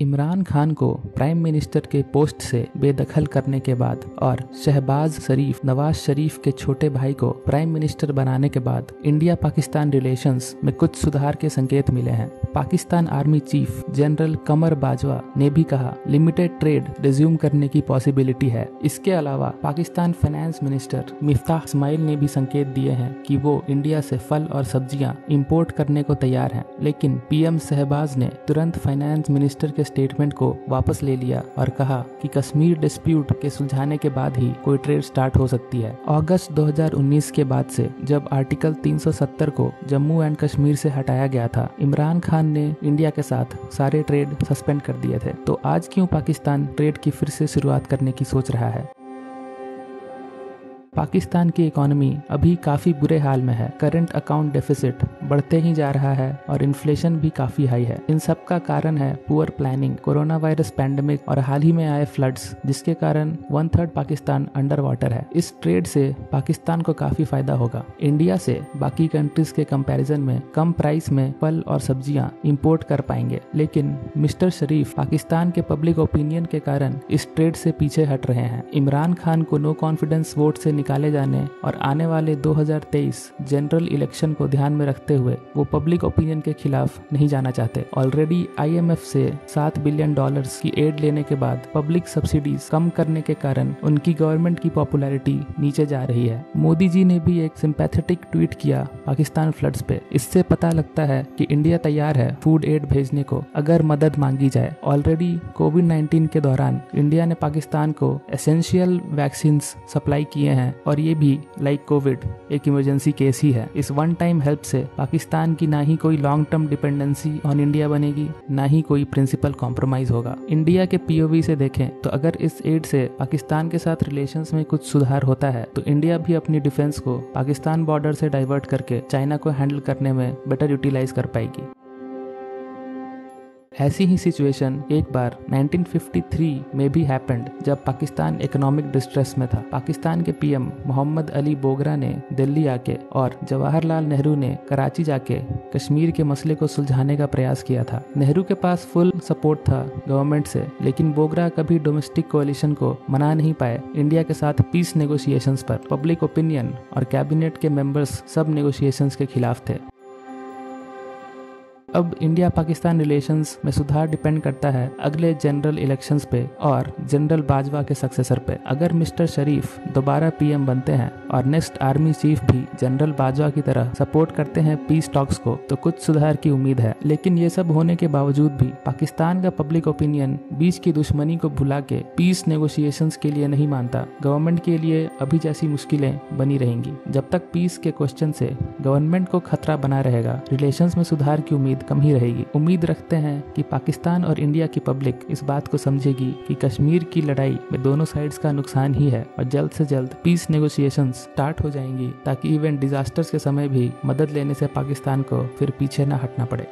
इमरान खान को prime minister के post से बेदखल करने के बाद और शहबाज शरीफ, नवाज़ शरीफ के छोटे भाई को प्राइम मिनिस्टर बनाने के बाद इंडिया पाकिस्तान रिलेशंस में कुछ सुधार के संकेत मिले हैं। Pakistan army chief general Qamar Bajwa ने भी कहा, लिमिटेड ट्रेड रिज्यूम करने की पॉसिबिलिटी है। इसके अलावा पाकिस्तान फाइनेंस मिनिस्टर मिफ्ताह इस्माइल ने भी संकेत दिए हैं कि वो इंडिया से फल और सब्ज़ियाँ इंपोर्ट करने को तैयार हैं। लेकिन पीएम शहबाज ने तुरंत फाइनेंस मिनिस्टर के स्टेटमेंट को वापस ले लिया और कहा कि कश्मीर डिस्प्यूट के सुलझाने के बाद ही कोई ट्रेड स्टार्ट हो सकती है। अगस्त 2019 के बाद से जब आर्टिकल 370 को जम्मू एंड कश्मीर से हटाया गया था, इमरान खान ने इंडिया के साथ सारे ट्रेड सस्पेंड कर दिए थे। तो आज क्यों पाकिस्तान ट्रेड की फिर से शुरुआत करने की सोच रहा है? पाकिस्तान की इकोनॉमी अभी काफ़ी बुरे हाल में है। करंट अकाउंट डेफिसिट बढ़ते ही जा रहा है और इन्फ्लेशन भी काफ़ी हाई है। इन सब का कारण है poor planning, corona virus pandemic और हाल ही में आए फ्लड्स, जिसके कारण one third Pakistan under water है। इस ट्रेड से पाकिस्तान को काफ़ी फ़ायदा होगा। इंडिया से बाकी कंट्रीज़ के कंपैरिजन में कम प्राइस में फल और सब्ज़ियाँ इंपोर्ट कर पाएँगे। लेकिन मिस्टर शरीफ, पाकिस्तान के पब्लिक ओपिनियन के कारण इस ट्रेड से पीछे हट रहे हैं। इमरान खान को नो कॉन्फिडेंस वोट से निकाले जाने और आने वाले 2023 जनरल इलेक्शन को ध्यान में रखते हुए वो पब्लिक ओपिनियन के खिलाफ नहीं जाना चाहते। ऑलरेडी आईएमएफ से सात बिलियन डॉलर्स की एड लेने के बाद पब्लिक सब्सिडीज कम करने के कारण उनकी गवर्नमेंट की पॉपुलैरिटी नीचे जा रही है। मोदी जी ने भी एक सिंपैथेटिक ट्वीट किया पाकिस्तान फ्लड्स पे। इससे पता लगता है कि इंडिया तैयार है फ़ूड एड भेजने को, अगर मदद मांगी जाए। ऑलरेडी कोविड 19 के दौरान इंडिया ने पाकिस्तान को एसेंशियल वैक्सीन सप्लाई किए हैं। और ये भी लाइक कोविड एक इमरजेंसी केस ही है। इस वन टाइम हेल्प से पाकिस्तान की ना ही कोई long term dependency on India बनेगी, ना ही कोई प्रिंसिपल कॉम्प्रोमाइज होगा। इंडिया के पीओवी से देखें तो अगर इस एड से पाकिस्तान के साथ रिलेशन में कुछ सुधार होता है तो इंडिया भी अपनी डिफेंस को पाकिस्तान बॉर्डर से डाइवर्ट करके चाइना को हैंडल करने में बेटर यूटिलाइज कर पाएगी। ऐसी ही सिचुएशन एक बार 1953 में भी हैपेंड जब पाकिस्तान इकोनॉमिक डिस्ट्रेस में था। पाकिस्तान के पीएम मोहम्मद अली बोगरा ने दिल्ली आके और जवाहरलाल नेहरू ने कराची जाके कश्मीर के मसले को सुलझाने का प्रयास किया था। नेहरू के पास फुल सपोर्ट था गवर्नमेंट से, लेकिन बोगरा कभी डोमेस्टिक कोलिशन को मना नहीं पाए। इंडिया के साथ पीस नेगोशिएशंस पर पब्लिक ओपिनियन और कैबिनेट के मेंबर्स सब नेगोशिएशंस के खिलाफ थे। अब इंडिया पाकिस्तान रिलेशन में सुधार डिपेंड करता है अगले जनरल इलेक्शन पे और जनरल बाजवा के सक्सेसर पे। अगर मिस्टर शरीफ दोबारा पीएम बनते हैं और नेक्स्ट आर्मी चीफ भी जनरल बाजवा की तरह सपोर्ट करते हैं पीस टॉक्स को तो कुछ सुधार की उम्मीद है। लेकिन ये सब होने के बावजूद भी पाकिस्तान का पब्लिक ओपिनियन बीच की दुश्मनी को भुला के पीस नेगोशिएशंस के लिए नहीं मानता। गवर्नमेंट के लिए अभी जैसी मुश्किलें बनी रहेंगी। जब तक पीस के क्वेश्चन से गवर्नमेंट को खतरा बना रहेगा, रिलेशंस में सुधार की उम्मीद कम ही रहेगी। उम्मीद रखते हैं कि पाकिस्तान और इंडिया की पब्लिक इस बात को समझेगी कि कश्मीर की लड़ाई में दोनों साइड्स का नुकसान ही है और जल्द से जल्द पीस नेगोशिएशन स्टार्ट हो जाएँगी ताकि इवेंट डिजास्टर्स के समय भी मदद लेने से पाकिस्तान को फिर पीछे न हटना पड़े।